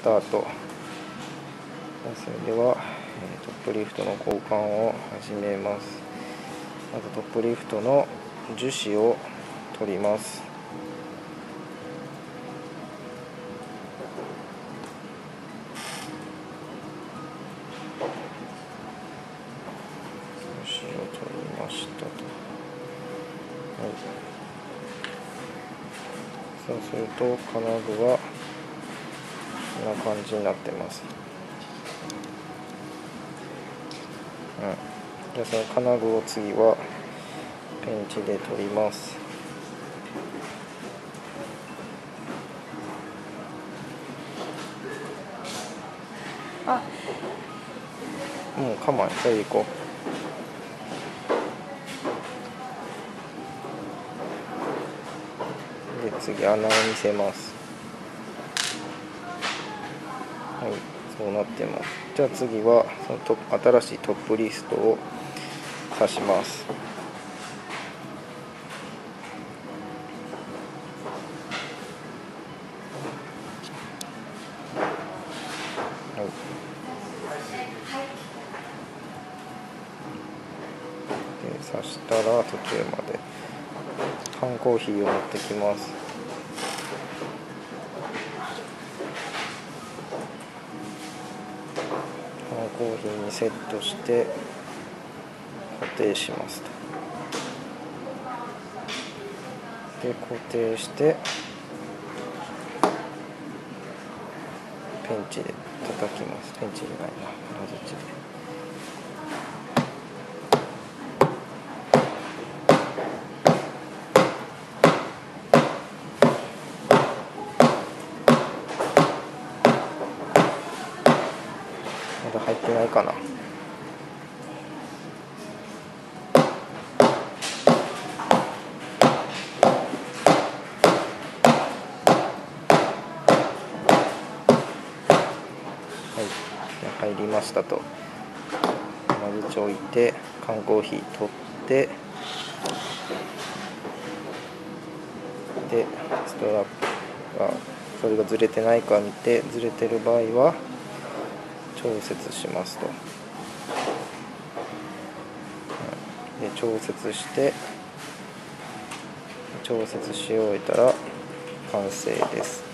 スタート。それではトップリフトの交換を始めます。まずトップリフトの樹脂を取ります。樹脂を取りましたと。はい。そうすると金具はんな感じになってます。うん。じゃあその金具を次はペンチで取ります。あ。もう構えそれでいこう。で次穴を見せますはいそうなってます。じゃあ次はそのト新しいトップリストを刺します。はい。刺したら途中まで。缶コーヒーを持ってきます。コーヒーにセットして固定しますと。で固定してペンチで叩きます。ペンチじゃないな。金槌で。だ入ってないかな。はい入りましたと。金槌置いて缶コーヒー取ってでストラップがそれがずれてないか見てずれてる場合は調節しますと。で調節して調節し終えたら完成です。